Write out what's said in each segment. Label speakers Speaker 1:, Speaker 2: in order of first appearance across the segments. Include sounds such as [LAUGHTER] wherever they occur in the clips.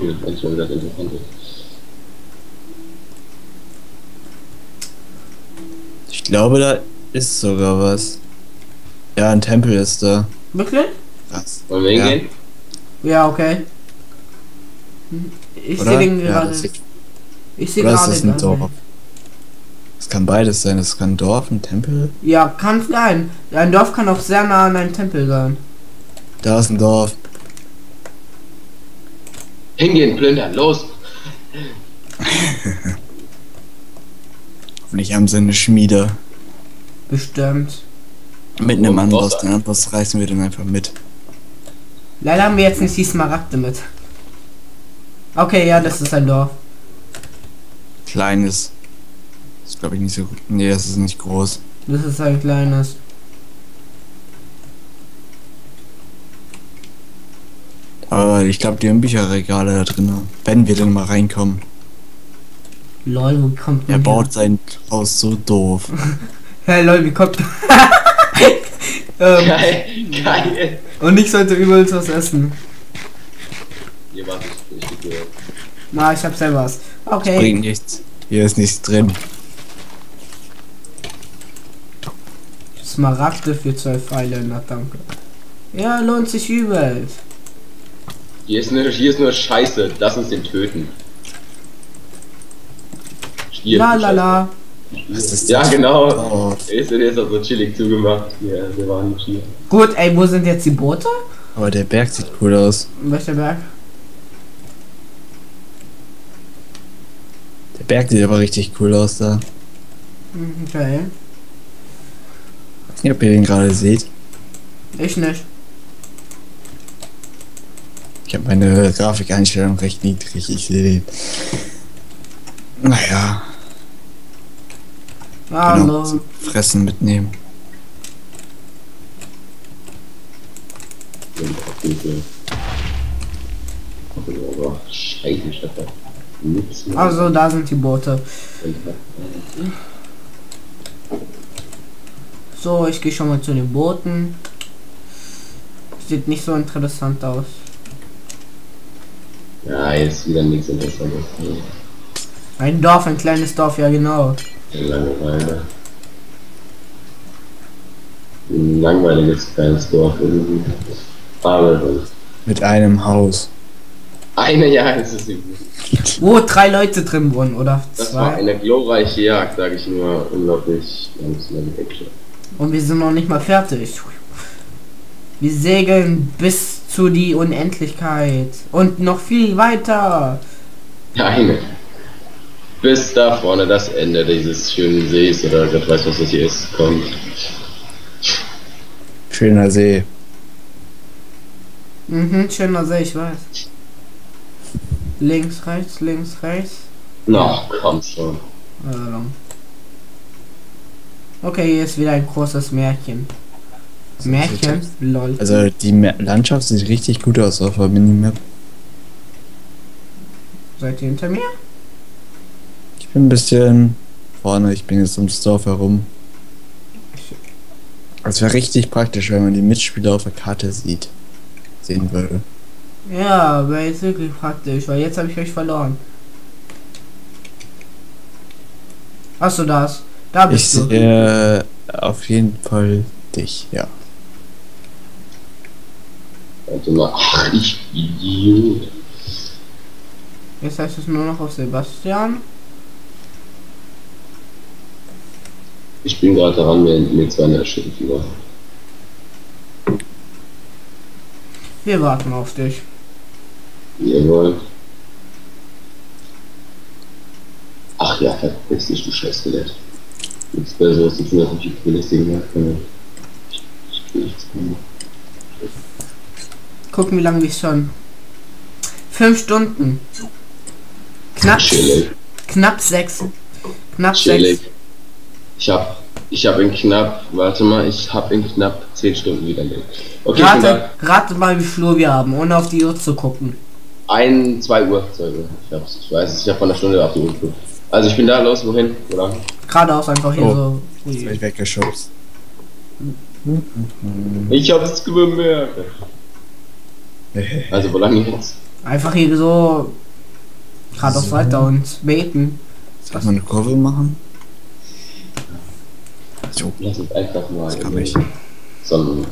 Speaker 1: cool, wenn ich mal wieder interessant ist.
Speaker 2: Ich glaube, da ist sogar was. Ja, ein Tempel ist da.
Speaker 3: Wirklich?
Speaker 2: Krass.
Speaker 1: Wollen wir
Speaker 2: Ja.
Speaker 1: hingehen?
Speaker 3: Ja, okay. Hm, Ich sehe den
Speaker 2: Ja,
Speaker 3: gerade. ich sehe
Speaker 2: ist
Speaker 3: gerade.
Speaker 2: das ein
Speaker 3: den-
Speaker 2: Dorf? Es kann beides sein. Es kann ein Dorf, ein Tempel.
Speaker 3: Ja, kann sein. Ein Dorf kann auch sehr nah an einem Tempel sein.
Speaker 2: Da ist ein Dorf.
Speaker 1: Hingehen, plündern, los!
Speaker 2: Hoffentlich haben sie eine Schmiede.
Speaker 3: Bestimmt.
Speaker 2: Mit einem Amboss. Den Amboss reißen wir dann einfach mit.
Speaker 3: Leider haben wir jetzt nicht die Smaragde mit. Okay, ja, das ist ein Dorf.
Speaker 2: Kleines. ist glaube ich nicht so gut. Nee, das ist nicht groß.
Speaker 3: Das ist ein kleines.
Speaker 2: Aber ich glaube, die haben Bücherregale da drin. Wenn wir denn mal reinkommen.
Speaker 3: Lol, wo kommt
Speaker 2: Er baut sein Haus so doof. [LAUGHS]
Speaker 3: Hey lol, wie kommt. [LAUGHS] ähm,
Speaker 1: Geil, geil!
Speaker 3: und ich sollte übelst was essen.
Speaker 1: Ihr wart nicht, gehört.
Speaker 3: Na, ich hab selber was. Okay.
Speaker 2: Bringt nichts. Hier ist nichts drin.
Speaker 3: Smaragde für zwei Pfeile, na danke. Ja, lohnt sich übelst.
Speaker 1: Hier ist, nur, hier ist nur Scheiße, lass uns den töten. Stier,
Speaker 3: La la la.
Speaker 1: Ja, genau.
Speaker 2: Oh,
Speaker 1: Ist denn jetzt auch so chillig zugemacht? Ja, wir waren nicht hier.
Speaker 3: Gut, ey, wo sind jetzt die Boote?
Speaker 2: aber der Berg sieht cool aus.
Speaker 3: Welcher Berg?
Speaker 2: Der Berg sieht aber richtig cool aus da.
Speaker 3: Hm, Okay.
Speaker 2: Ich weiß nicht, ob ihr den gerade seht.
Speaker 3: Ich nicht.
Speaker 2: Habe meine Grafikeinstellung recht niedrig. Ich sehe den. Naja,
Speaker 3: Hallo.
Speaker 2: genau. Zum Fressen mitnehmen.
Speaker 3: Also, da sind die Boote. So, ich gehe schon mal zu den Booten. Sieht nicht so interessant aus.
Speaker 1: Ja, jetzt wieder nichts Interessantes.
Speaker 3: Ein Dorf, ein kleines Dorf, ja genau.
Speaker 1: Langeweile. Ein langweiliges kleines Dorf irgendwie. Aber
Speaker 2: Mit einem Haus.
Speaker 1: eine Jahr ist es nicht.
Speaker 3: Wo drei Leute drin wohnen, oder
Speaker 1: Das war
Speaker 3: zwei.
Speaker 1: eine glorreiche Jagd, sage ich nur. Unglaublich.
Speaker 3: Und wir sind noch nicht mal fertig. Wir segeln bis zu die Unendlichkeit. Und noch viel weiter.
Speaker 1: Eine. Bis da vorne das Ende dieses schönen Sees oder Gott weiß was das hier ist, kommt.
Speaker 2: Schöner See.
Speaker 3: Mhm, schöner See, ich weiß. Links, rechts, links, rechts.
Speaker 1: Na, komm schon.
Speaker 3: Ähm. Okay, hier ist wieder ein großes Märchen. Märchen? Lol.
Speaker 2: Also die Landschaft sieht richtig gut aus auf der Minimap.
Speaker 3: Seid ihr hinter mir?
Speaker 2: Ich bin ein bisschen vorne, ich bin jetzt ums Dorf herum. Es wäre richtig praktisch, wenn man die Mitspieler auf der Karte sieht. Sehen würde.
Speaker 3: Ja, wäre jetzt wirklich praktisch, weil jetzt habe ich euch verloren. Hast du das? Da
Speaker 2: Ich
Speaker 3: bist du.
Speaker 2: sehe auf jeden Fall dich, ja.
Speaker 1: Warte mal. Ach, ich Idiot.
Speaker 3: Jetzt heißt es nur noch auf Sebastian.
Speaker 1: Ich bin gerade daran, mir, mir zu machen.
Speaker 3: Wir warten auf dich.
Speaker 1: Jawohl. Ach ja, verpiss dich, du Scheißskelett. Nichts Besseres zu tun, als mich belästigen. Ja, kann ich, ich will nichts machen.
Speaker 3: Gucken, wie lange wir schon. Fünf Stunden. Knapp,
Speaker 1: Chillig,
Speaker 3: knapp sechs. Knapp
Speaker 1: chillig.
Speaker 3: sechs.
Speaker 1: Ich hab, ich hab in knapp, warte mal, ich hab in knapp 10 Stunden wiedergelegt. Okay, ich bin
Speaker 3: Rate, rate mal, wie viel Uhr wir haben, ohne auf die Uhr zu gucken.
Speaker 1: Ein, zwei Uhr, zwei Uhr. Ich hab's, ich weiß, es, ich hab von der Stunde auf die Uhr geguckt. Also ich bin da, los, wohin? Oder?
Speaker 3: Geradeaus einfach hier
Speaker 2: Oh.
Speaker 3: so.
Speaker 2: Ich weggeschubst.
Speaker 1: Ich hab's bemerkt. [LAUGHS] Also wo lang jetzt?
Speaker 3: Einfach hier so geradeaus
Speaker 2: So.
Speaker 3: weiter und beten.
Speaker 2: Soll man eine Kurve machen? So,
Speaker 1: Lass uns einfach mal
Speaker 2: das kann
Speaker 1: in
Speaker 2: ich.
Speaker 1: den Sonnen,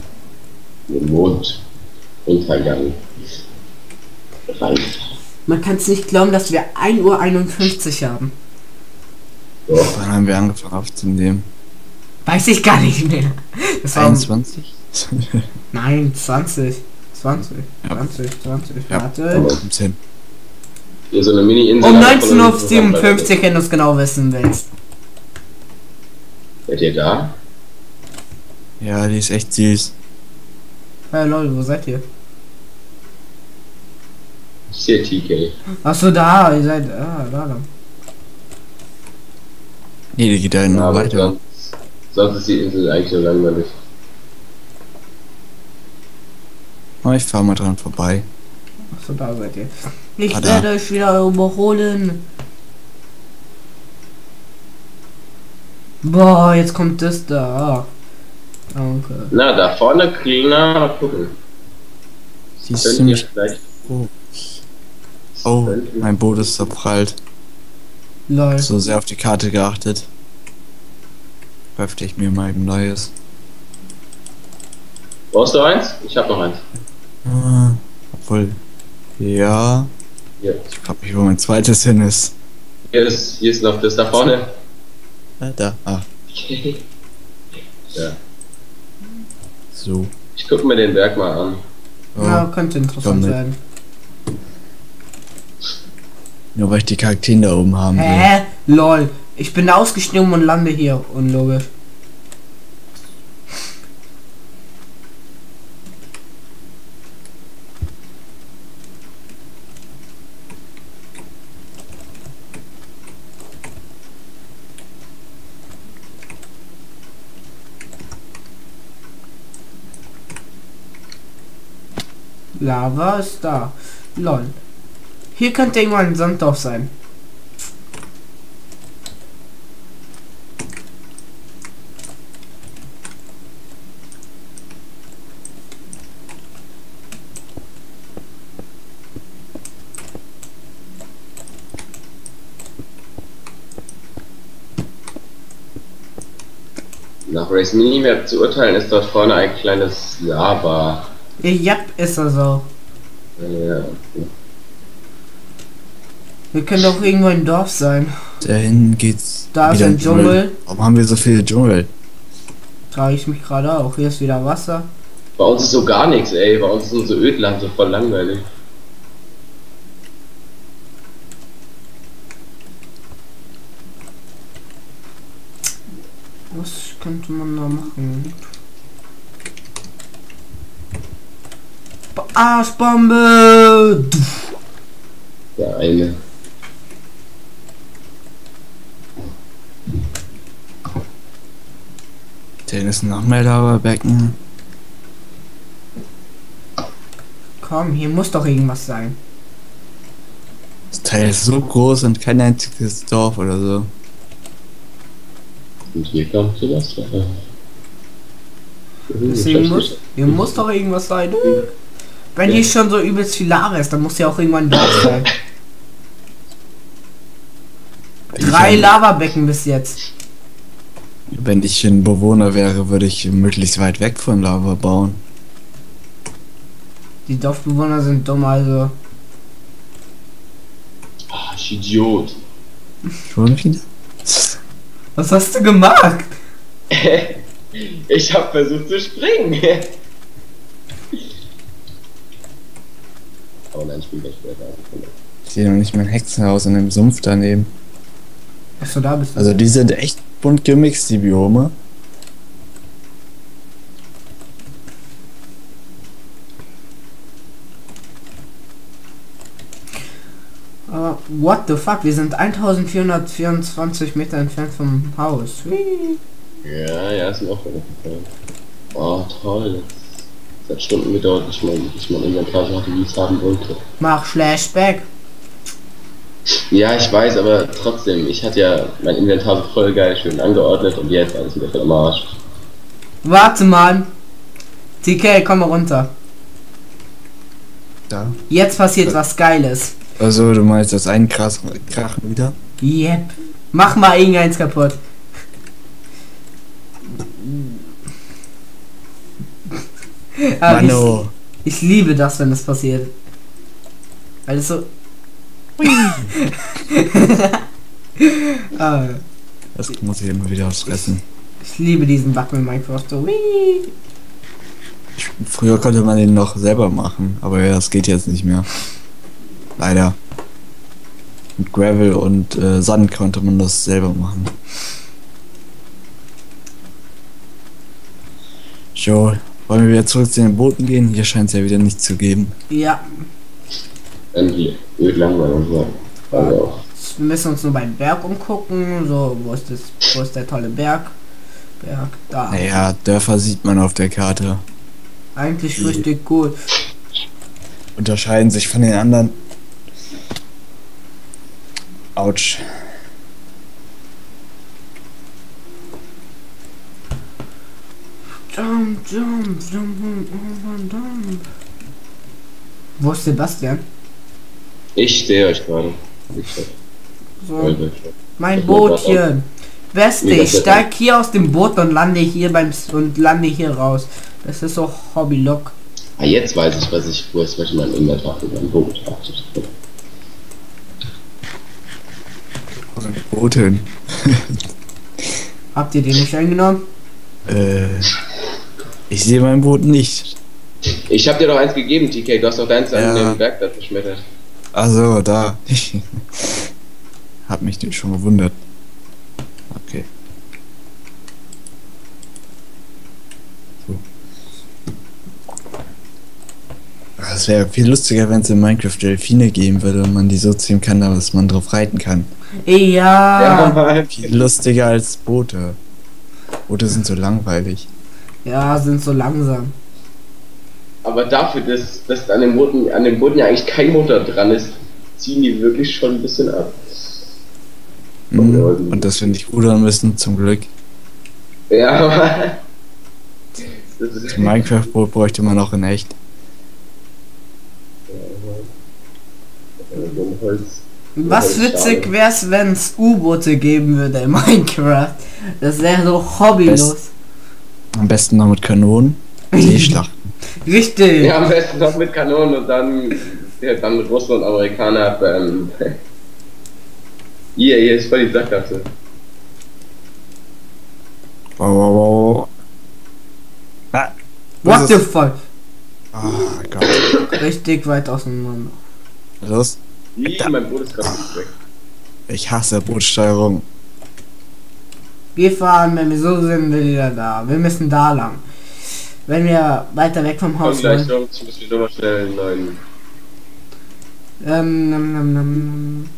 Speaker 1: den Monduntergang rein.
Speaker 3: Man kann es nicht glauben, dass wir 1.51 Uhr haben.
Speaker 1: So,
Speaker 2: Wann haben wir angefangen aufzunehmen?
Speaker 3: Weiß ich gar nicht mehr. Das war um,
Speaker 2: 21?
Speaker 3: Nein, 20. 20.
Speaker 2: Ja.
Speaker 3: 20, 20.
Speaker 2: Ja.
Speaker 3: Warte.
Speaker 2: Um 10.
Speaker 1: hier so eine Mini-Insel.
Speaker 3: Um
Speaker 1: aber voll
Speaker 3: 19.57 Uhr, wenn du es genau wissen willst.
Speaker 1: Seid ihr da?
Speaker 2: Ja, die ist echt süß.
Speaker 3: Hey Leute, wo seid ihr?
Speaker 1: Ich sehe TK.
Speaker 3: Achso, da, ihr seid. Ah, da lang.
Speaker 2: Nee, die geht da noch
Speaker 1: Aber
Speaker 2: weiter.
Speaker 1: sonst ist die Insel eigentlich so langweilig.
Speaker 2: Oh, ich fahr mal dran vorbei.
Speaker 3: Achso, da seid ihr. Ich
Speaker 2: Ah, da.
Speaker 3: werde euch wieder überholen. Boah, jetzt kommt das da. Danke.
Speaker 1: Na, da vorne, na, mal gucken. Könnt ihr
Speaker 2: ziemlich
Speaker 1: vielleicht.
Speaker 2: Oh,
Speaker 1: ihr-
Speaker 2: mein Boot ist zerprallt.
Speaker 3: Lol.
Speaker 2: So sehr auf die Karte geachtet. Öffne ich mir mal ein neues.
Speaker 1: Brauchst du eins? Ich hab noch eins.
Speaker 2: Ah, obwohl. Ja.
Speaker 1: Hier.
Speaker 2: Ich frag mich, wo mein zweites hin ist.
Speaker 1: Hier ist, hier ist noch das da vorne.
Speaker 2: Ah, da. Ah,
Speaker 1: ja.
Speaker 2: so.
Speaker 1: Ich guck mir den Berg mal an.
Speaker 2: Oh,
Speaker 3: Ja, könnte interessant sein.
Speaker 2: Nur weil ich die Kakteen da oben haben will.
Speaker 3: Hä? Lol. Ich bin ausgestiegen und lande hier. Unlogisch. Lava ist da. Lol. Hier könnte irgendwann ein Sanddorf sein.
Speaker 1: Nach Race Minimap zu urteilen ist dort vorne ein kleines Lava.
Speaker 3: Yep, ist er so.
Speaker 1: Ja,
Speaker 3: Wir können doch irgendwo ein Dorf sein.
Speaker 2: Dahin geht's.
Speaker 3: Da ist ein
Speaker 2: Dschungel.
Speaker 3: Dschungel.
Speaker 2: Warum haben wir so viele Dschungel?
Speaker 3: Trage ich mich gerade auch. Hier ist wieder Wasser.
Speaker 1: Bei uns ist so gar nichts, ey. Bei uns ist so Ödland, so voll langweilig.
Speaker 3: Was könnte man da machen? Arschbombe!
Speaker 1: Ja, eine.
Speaker 2: Dahin ist noch mehr Lavabecken.
Speaker 3: Komm, hier muss doch irgendwas sein.
Speaker 2: Das Teil ist so groß und kein einziges Dorf oder so.
Speaker 1: Und hier kommt sowas.
Speaker 3: Deswegen muss, hier muss doch irgendwas sein. Wenn hier schon so übelst viel Lava ist, dann muss ja auch irgendwann Dorf [LAUGHS] sein. Drei Lavabecken bis jetzt.
Speaker 2: Wenn ich ein Bewohner wäre, würde ich möglichst weit weg von Lava bauen.
Speaker 3: Die Dorfbewohner sind dumm, also.
Speaker 1: Ah, ich Idiot.
Speaker 2: Schon wieder?
Speaker 3: Was hast du gemacht? [LAUGHS]
Speaker 1: Ich hab versucht zu springen. Gleich wieder da.
Speaker 2: Ich sehe noch nicht mein Hexenhaus in dem Sumpf daneben.
Speaker 3: Achso, da bist du.
Speaker 2: Also die sind echt bunt gemixt, die Biome.
Speaker 3: Aber what the fuck, wir sind 1424 Meter entfernt vom Haus. Hui.
Speaker 1: Ja, ja, ist mir auch. Oh, toll. Es hat Stunden gedauert, bis man, bis man Inventar so hatte, wie ich es haben wollte.
Speaker 3: Mach Flashback.
Speaker 1: Ja, ich weiß, aber trotzdem, ich hatte ja mein Inventar so voll geil schön angeordnet und jetzt alles wieder für den Arsch.
Speaker 3: Warte mal. TK, komm mal runter.
Speaker 2: Da.
Speaker 3: Jetzt passiert was Geiles.
Speaker 2: Also, du meinst das einen krass Krachen wieder?
Speaker 3: Yep. Mach mal irgendeins kaputt. [LAUGHS] Aber ich,
Speaker 2: Mano.
Speaker 3: ich liebe das, wenn das passiert. Weil es so. [LAUGHS] ah,
Speaker 2: Das muss ich immer wieder ausfressen.
Speaker 3: ich liebe diesen Bug in Minecraft. So.
Speaker 2: Früher konnte man den noch selber machen, aber ja, das geht jetzt nicht mehr. Leider. Mit Gravel und äh, Sand konnte man das selber machen. Jo, wollen wir wieder zurück zu den Booten gehen? Hier scheint es ja wieder nichts zu geben.
Speaker 3: Ja,
Speaker 1: Irgendwie wird langweilig sein. Also,
Speaker 3: wir müssen uns nur beim Berg umgucken. So, wo ist das? Wo ist der tolle Berg? Berg, da.
Speaker 2: Naja, Dörfer sieht man auf der Karte.
Speaker 3: Eigentlich richtig gut.
Speaker 2: Unterscheiden sich von den anderen. Autsch.
Speaker 3: Jump, jump, jump, jump, jump. Wo ist Sebastian?
Speaker 1: ich stehe euch gerade. Ich
Speaker 3: So, mein
Speaker 1: Ich
Speaker 3: Bootchen. Beste, ich steig hier aus dem Boot und lande hier beim S- und lande hier raus. Das ist so Hobbylock.
Speaker 1: Ah, jetzt weiß ich, was ich, wo es welche mein Inventar für mein Boot hat.
Speaker 2: Boot hin.
Speaker 3: Habt ihr den nicht eingenommen?
Speaker 2: Äh, ich sehe mein Boot nicht.
Speaker 1: Ich hab dir doch eins gegeben, TK. Du hast doch deins
Speaker 2: Ja.
Speaker 1: an dem Berg da verschmettert.
Speaker 2: Also da. [LAUGHS] Hab mich schon gewundert. Okay. So. Es wäre viel lustiger, wenn es in Minecraft Delfine geben würde und man die so ziehen kann, dass man drauf reiten kann.
Speaker 3: Ja.
Speaker 1: Mann.
Speaker 2: Viel lustiger als Boote. Boote sind so langweilig.
Speaker 3: Ja, sind so langsam.
Speaker 1: Aber dafür, dass, dass an dem Booten, an dem Booten ja eigentlich kein Motor dran ist, ziehen die wirklich schon ein bisschen ab.
Speaker 2: Mhm. Und das finde ich an müssen, zum Glück.
Speaker 1: Ja, [LAUGHS] aber. Das
Speaker 2: Minecraft-Boot bräuchte man auch in echt.
Speaker 3: Was witzig
Speaker 1: Schade.
Speaker 3: wär's, wenn's U-Boote geben würde in [LAUGHS] Minecraft. Das wäre so hobbylos.
Speaker 2: Am besten noch mit Kanonen. Seeschlachten. [LAUGHS]
Speaker 3: Richtig.
Speaker 1: Ja, am besten noch mit Kanonen und dann, ja, dann mit Russen und Amerikaner. Ähm, [LAUGHS] hier, hier ist voll die Sackgasse.
Speaker 2: Wow, wow, wow. Ah,
Speaker 3: What
Speaker 2: was
Speaker 3: the
Speaker 2: ist-
Speaker 3: fuck?
Speaker 2: Ah, Gott.
Speaker 3: Richtig weit auseinander.
Speaker 2: Los.
Speaker 1: Wie, mein Boot ist weg.
Speaker 2: Ich hasse Bootsteuerung.
Speaker 3: Wir fahren, wenn wir so sind, wir wieder da. Wir müssen da lang. Wenn wir weiter weg vom Haus
Speaker 1: gleich
Speaker 3: wollen.
Speaker 1: rum, ich muss mir nur mal schnell einen neuen.
Speaker 3: Ähm, nam, nam, nam.